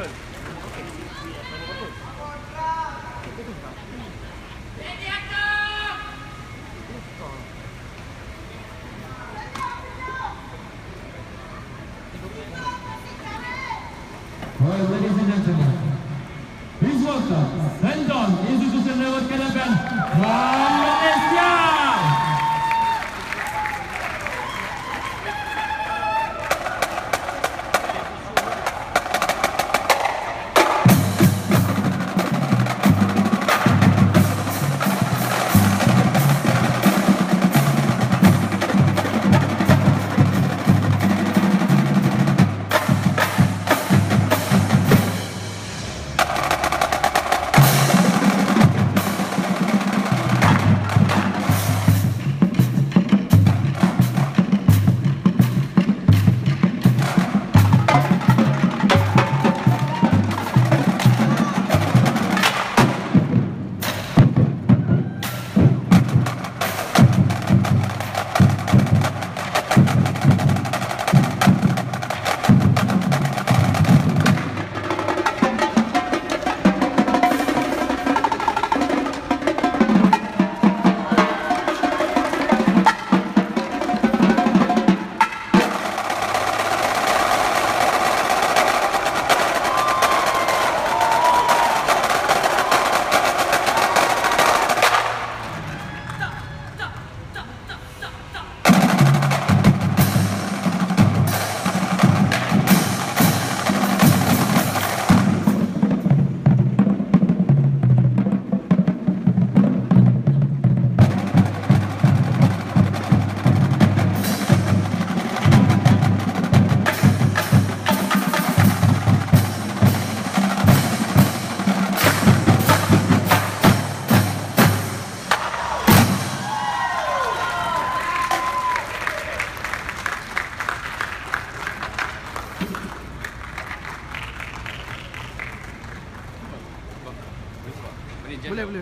Well, ladies and gentlemen, please welcome, Rendon, Izuzu Senewat Kedepan. Wow! बोले बोले